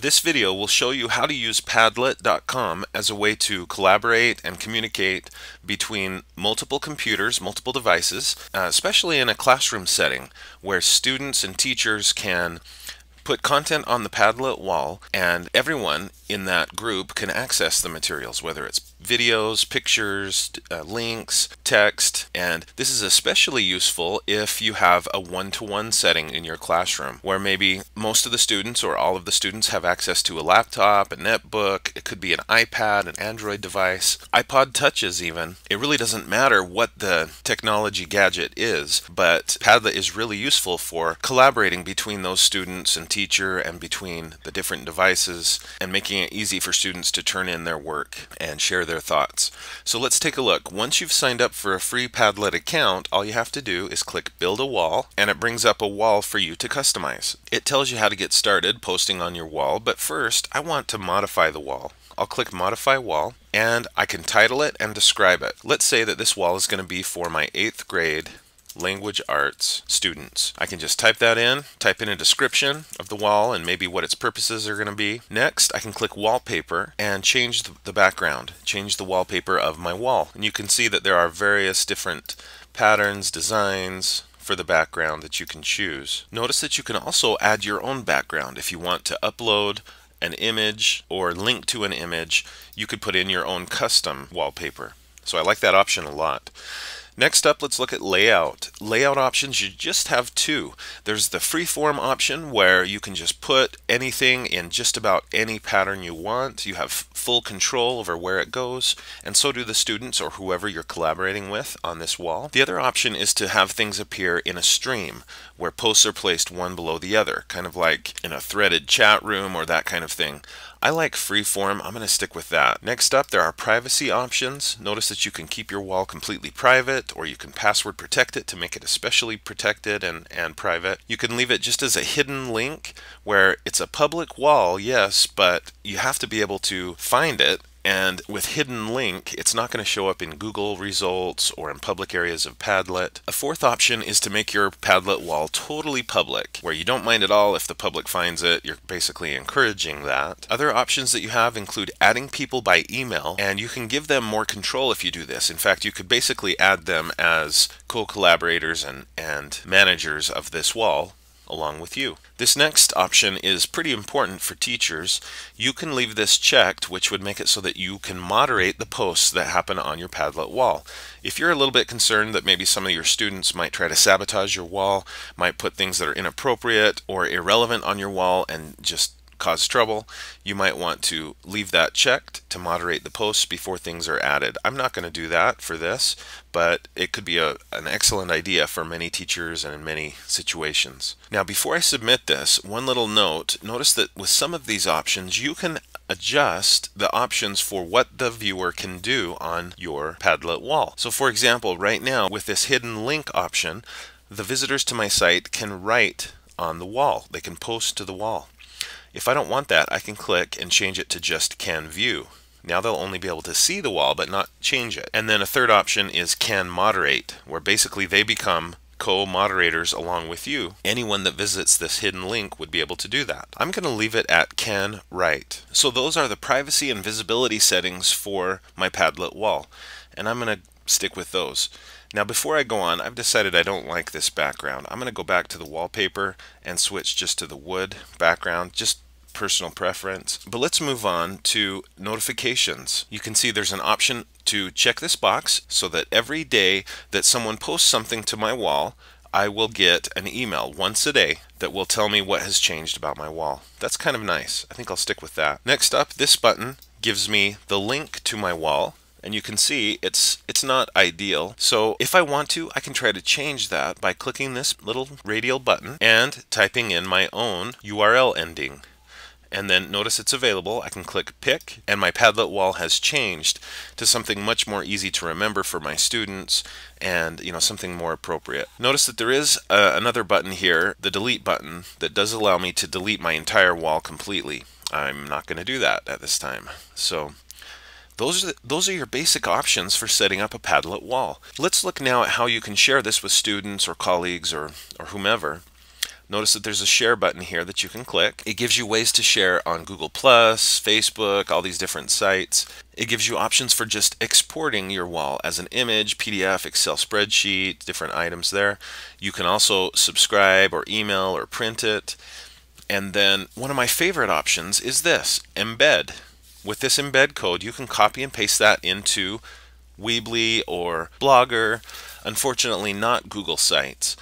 This video will show you how to use Padlet.com as a way to collaborate and communicate between multiple computers, multiple devices, uh, especially in a classroom setting where students and teachers can put content on the Padlet wall and everyone in that group can access the materials, whether it's videos, pictures, uh, links, text, and this is especially useful if you have a one-to-one setting in your classroom where maybe most of the students or all of the students have access to a laptop, a netbook, it could be an iPad, an Android device, iPod touches even. It really doesn't matter what the technology gadget is, but Padlet is really useful for collaborating between those students and teacher and between the different devices and making it easy for students to turn in their work and share their thoughts. So let's take a look. Once you've signed up for a free Padlet account, all you have to do is click Build a Wall, and it brings up a wall for you to customize. It tells you how to get started posting on your wall, but first I want to modify the wall. I'll click Modify Wall, and I can title it and describe it. Let's say that this wall is going to be for my 8th grade language arts students. I can just type that in, type in a description of the wall and maybe what its purposes are going to be. Next, I can click wallpaper and change the background, change the wallpaper of my wall. And you can see that there are various different patterns, designs, for the background that you can choose. Notice that you can also add your own background if you want to upload an image or link to an image you could put in your own custom wallpaper. So I like that option a lot. Next up, let's look at layout. Layout options, you just have two. There's the freeform option where you can just put anything in just about any pattern you want. You have full control over where it goes, and so do the students or whoever you're collaborating with on this wall. The other option is to have things appear in a stream where posts are placed one below the other, kind of like in a threaded chat room or that kind of thing. I like freeform. I'm going to stick with that. Next up, there are privacy options. Notice that you can keep your wall completely private or you can password protect it to make it especially protected and, and private. You can leave it just as a hidden link where it's a public wall, yes, but you have to be able to find it and with hidden link, it's not going to show up in Google results or in public areas of Padlet. A fourth option is to make your Padlet wall totally public, where you don't mind at all if the public finds it. You're basically encouraging that. Other options that you have include adding people by email, and you can give them more control if you do this. In fact, you could basically add them as co-collaborators and, and managers of this wall along with you. This next option is pretty important for teachers. You can leave this checked, which would make it so that you can moderate the posts that happen on your Padlet wall. If you're a little bit concerned that maybe some of your students might try to sabotage your wall, might put things that are inappropriate or irrelevant on your wall and just cause trouble, you might want to leave that checked to moderate the posts before things are added. I'm not going to do that for this, but it could be a, an excellent idea for many teachers and in many situations. Now before I submit this, one little note, notice that with some of these options you can adjust the options for what the viewer can do on your Padlet wall. So for example, right now with this hidden link option, the visitors to my site can write on the wall. They can post to the wall. If I don't want that, I can click and change it to just can view. Now they'll only be able to see the wall but not change it. And then a third option is can moderate, where basically they become co-moderators along with you. Anyone that visits this hidden link would be able to do that. I'm going to leave it at can write. So those are the privacy and visibility settings for my Padlet wall. And I'm going to stick with those. Now before I go on, I've decided I don't like this background. I'm going to go back to the wallpaper and switch just to the wood background, just personal preference. But let's move on to notifications. You can see there's an option to check this box so that every day that someone posts something to my wall, I will get an email once a day that will tell me what has changed about my wall. That's kind of nice. I think I'll stick with that. Next up, this button gives me the link to my wall and you can see it's it's not ideal so if I want to I can try to change that by clicking this little radial button and typing in my own URL ending and then notice it's available. I can click pick and my Padlet wall has changed to something much more easy to remember for my students and you know something more appropriate. Notice that there is uh, another button here, the delete button, that does allow me to delete my entire wall completely. I'm not going to do that at this time. So those are, those are your basic options for setting up a Padlet wall. Let's look now at how you can share this with students or colleagues or, or whomever notice that there's a share button here that you can click. It gives you ways to share on Google Plus, Facebook, all these different sites. It gives you options for just exporting your wall as an image, PDF, Excel spreadsheet, different items there. You can also subscribe or email or print it. And then one of my favorite options is this, embed. With this embed code, you can copy and paste that into Weebly or Blogger. Unfortunately, not Google Sites,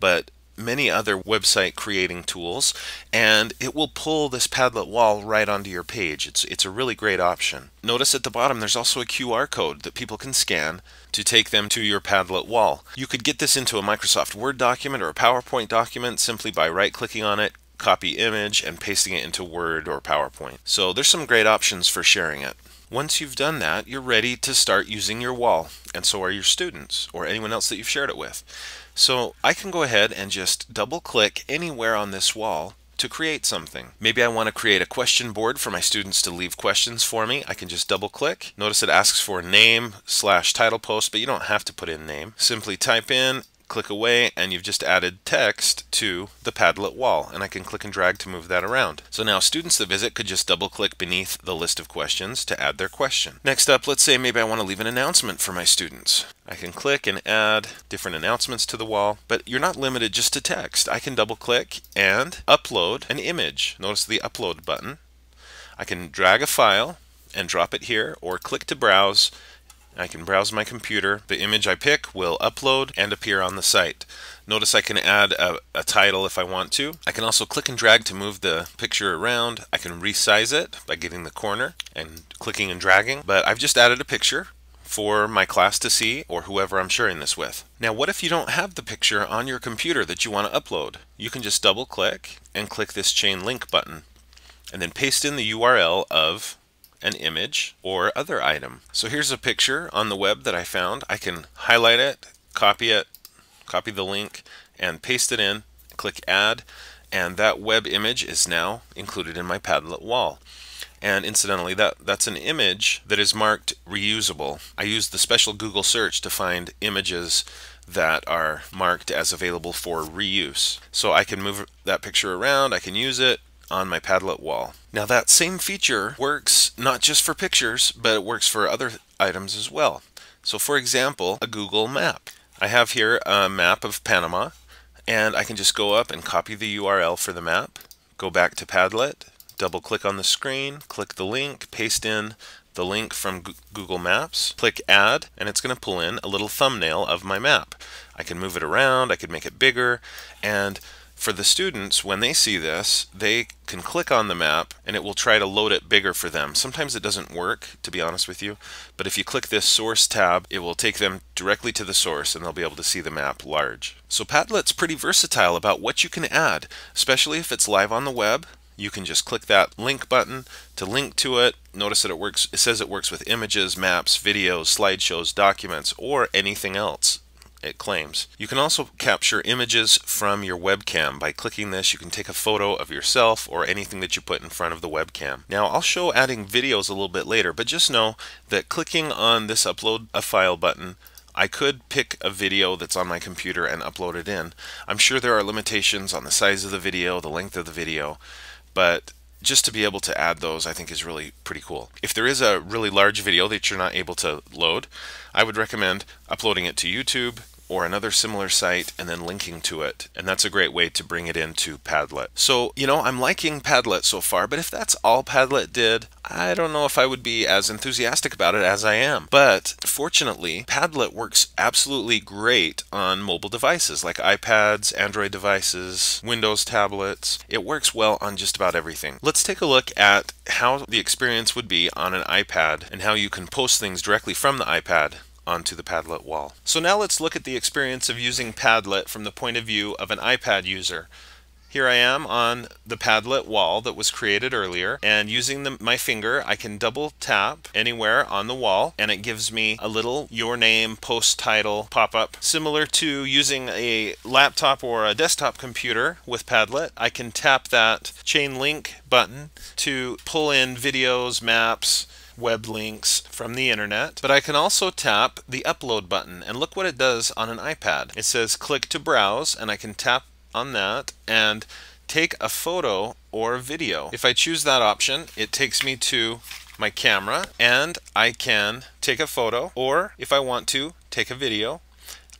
but many other website creating tools and it will pull this Padlet wall right onto your page. It's, it's a really great option. Notice at the bottom there's also a QR code that people can scan to take them to your Padlet wall. You could get this into a Microsoft Word document or a PowerPoint document simply by right clicking on it, copy image and pasting it into Word or PowerPoint. So there's some great options for sharing it. Once you've done that, you're ready to start using your wall, and so are your students or anyone else that you've shared it with. So I can go ahead and just double click anywhere on this wall to create something. Maybe I want to create a question board for my students to leave questions for me. I can just double click. Notice it asks for name slash title post, but you don't have to put in name. Simply type in click away and you've just added text to the Padlet wall and I can click and drag to move that around. So now students that visit could just double click beneath the list of questions to add their question. Next up, let's say maybe I want to leave an announcement for my students. I can click and add different announcements to the wall, but you're not limited just to text. I can double click and upload an image. Notice the upload button. I can drag a file and drop it here or click to browse I can browse my computer. The image I pick will upload and appear on the site. Notice I can add a, a, title if I want to. I can also click and drag to move the picture around. I can resize it by getting the corner and clicking and dragging. But I've just added a picture for my class to see or whoever I'm sharing this with. Now what if you don't have the picture on your computer that you want to upload? You can just double click and click this chain link button and then paste in the URL of an image or other item. So here's a picture on the web that I found. I can highlight it, copy it, copy the link, and paste it in, click add, and that web image is now included in my Padlet wall. And incidentally, that, that's an image that is marked reusable. I used the special Google search to find images that are marked as available for reuse. So I can move that picture around, I can use it, on my Padlet wall. Now that same feature works not just for pictures, but it works for other items as well. So for example, a Google map. I have here a map of Panama, and I can just go up and copy the URL for the map, go back to Padlet, double click on the screen, click the link, paste in the link from Google Maps, click add, and it's going to pull in a little thumbnail of my map. I can move it around, I can make it bigger, and for the students, when they see this, they can click on the map and it will try to load it bigger for them. Sometimes it doesn't work, to be honest with you, but if you click this source tab, it will take them directly to the source and they'll be able to see the map large. So Padlet's pretty versatile about what you can add, especially if it's live on the web. You can just click that link button to link to it. Notice that it works. It says it works with images, maps, videos, slideshows, documents, or anything else it claims. You can also capture images from your webcam. By clicking this, you can take a photo of yourself or anything that you put in front of the webcam. Now, I'll show adding videos a little bit later, but just know that clicking on this upload a file button I could pick a video that's on my computer and upload it in. I'm sure there are limitations on the size of the video, the length of the video, but just to be able to add those I think is really pretty cool. If there is a really large video that you're not able to load, I would recommend uploading it to YouTube, or another similar site and then linking to it. And that's a great way to bring it into Padlet. So, you know, I'm liking Padlet so far, but if that's all Padlet did, I don't know if I would be as enthusiastic about it as I am. But fortunately, Padlet works absolutely great on mobile devices like iPads, Android devices, Windows tablets. It works well on just about everything. Let's take a look at how the experience would be on an iPad and how you can post things directly from the iPad onto the Padlet wall. So now let's look at the experience of using Padlet from the point of view of an iPad user. Here I am on the Padlet wall that was created earlier and using the, my finger I can double tap anywhere on the wall and it gives me a little your name post title pop-up similar to using a laptop or a desktop computer with Padlet I can tap that chain link button to pull in videos maps web links from the internet, but I can also tap the upload button and look what it does on an iPad. It says click to browse and I can tap on that and take a photo or video. If I choose that option, it takes me to my camera and I can take a photo or if I want to take a video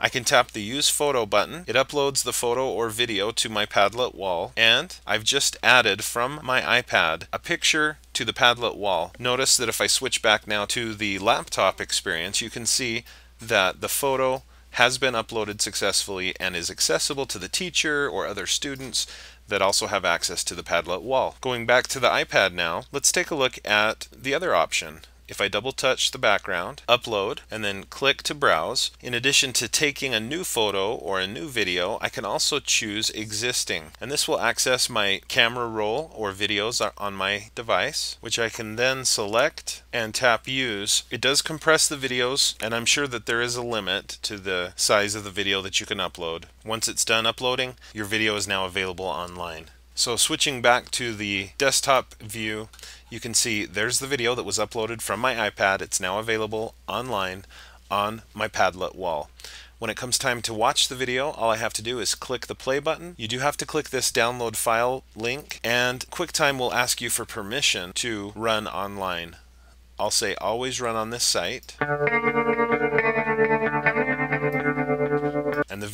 I can tap the use photo button. It uploads the photo or video to my Padlet wall and I've just added from my iPad a picture to the Padlet wall. Notice that if I switch back now to the laptop experience you can see that the photo has been uploaded successfully and is accessible to the teacher or other students that also have access to the Padlet wall. Going back to the iPad now, let's take a look at the other option if I double touch the background, upload, and then click to browse, in addition to taking a new photo or a new video, I can also choose existing. And this will access my camera roll or videos on my device, which I can then select and tap use. It does compress the videos, and I'm sure that there is a limit to the size of the video that you can upload. Once it's done uploading, your video is now available online. So switching back to the desktop view, you can see there's the video that was uploaded from my iPad. It's now available online on my Padlet wall. When it comes time to watch the video, all I have to do is click the play button. You do have to click this download file link, and QuickTime will ask you for permission to run online. I'll say always run on this site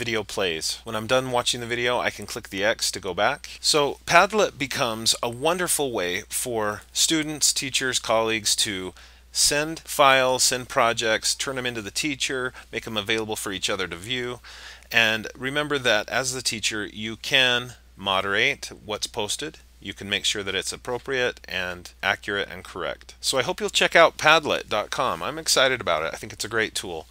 video plays. When I'm done watching the video, I can click the X to go back. So Padlet becomes a wonderful way for students, teachers, colleagues to send files, send projects, turn them into the teacher, make them available for each other to view. And remember that as the teacher, you can moderate what's posted. You can make sure that it's appropriate and accurate and correct. So I hope you'll check out Padlet.com. I'm excited about it. I think it's a great tool.